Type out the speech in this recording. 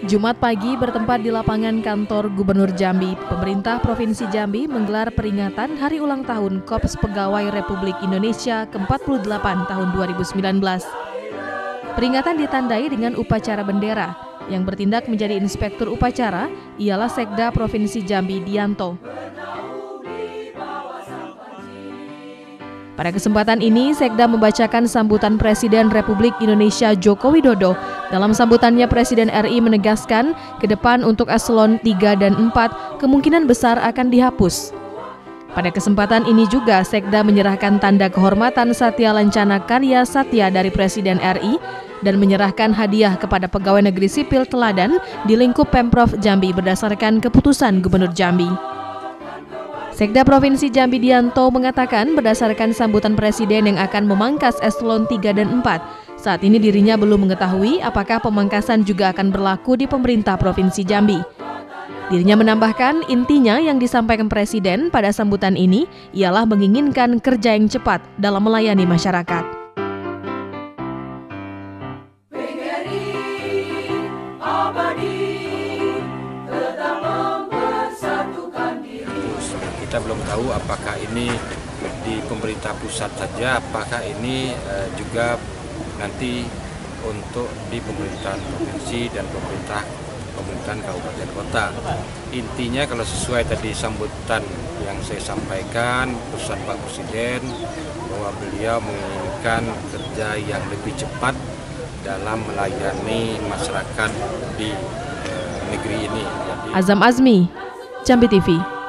Jumat pagi bertempat di lapangan kantor Gubernur Jambi, pemerintah Provinsi Jambi menggelar peringatan Hari Ulang Tahun Korps Pegawai Republik Indonesia ke-48 tahun 2019. Peringatan ditandai dengan upacara bendera. Yang bertindak menjadi inspektur upacara ialah Sekda Provinsi Jambi Dianto. Pada kesempatan ini, Sekda membacakan sambutan Presiden Republik Indonesia Joko Widodo. Dalam sambutannya, Presiden RI menegaskan ke depan untuk eselon 3 dan 4 kemungkinan besar akan dihapus. Pada kesempatan ini juga, Sekda menyerahkan tanda kehormatan Satya Lancana Karya Satya dari Presiden RI dan menyerahkan hadiah kepada pegawai negeri sipil teladan di lingkup Pemprov Jambi berdasarkan keputusan Gubernur Jambi. Sekda Provinsi Jambi Dianto mengatakan berdasarkan sambutan Presiden yang akan memangkas eselon 3 dan 4, saat ini dirinya belum mengetahui apakah pemangkasan juga akan berlaku di pemerintah Provinsi Jambi. Dirinya menambahkan intinya yang disampaikan Presiden pada sambutan ini ialah menginginkan kerja yang cepat dalam melayani masyarakat. kita belum tahu apakah ini di pemerintah pusat saja, apakah ini uh, juga nanti untuk di pemerintahan provinsi dan pemerintah pemerintahan kabupaten kota. Intinya kalau sesuai tadi sambutan yang saya sampaikan pesan Pak Presiden bahwa beliau menginginkan kerja yang lebih cepat dalam melayani masyarakat di uh, negeri ini. Azam Azmi, Jambi TV.